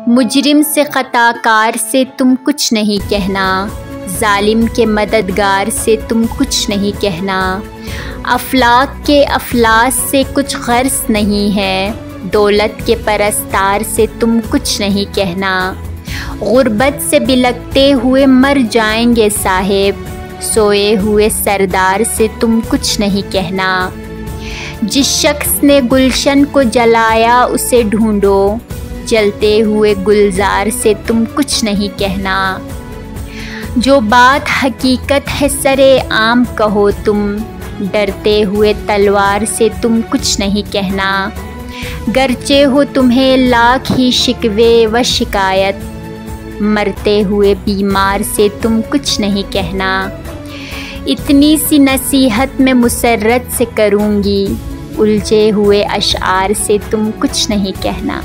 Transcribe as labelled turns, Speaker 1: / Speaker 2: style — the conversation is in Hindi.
Speaker 1: मुजरिम से ख़ताकार से तुम कुछ नहीं कहना। जालिम के मददगार से तुम कुछ नहीं कहना। अफलाक के अफलास से कुछ गर्ज नहीं है। दौलत के परस्तार से तुम कुछ नहीं कहना। गुर्बत से बिलकते हुए मर जाएँगे साहेब। सोए हुए सरदार से तुम कुछ नहीं कहना। जिस शख्स ने गुलशन को जलाया, उसे ढूंढो। जलते हुए गुलजार से तुम कुछ नहीं कहना। जो बात हकीकत है सरे आम कहो तुम। डरते हुए तलवार से तुम कुछ नहीं कहना। गरचे हो तुम्हें लाख ही शिकवे व शिकायत। मरते हुए बीमार से तुम कुछ नहीं कहना। इतनी सी नसीहत में मुसरत से करूँगी। उलझे हुए अशार से तुम कुछ नहीं कहना।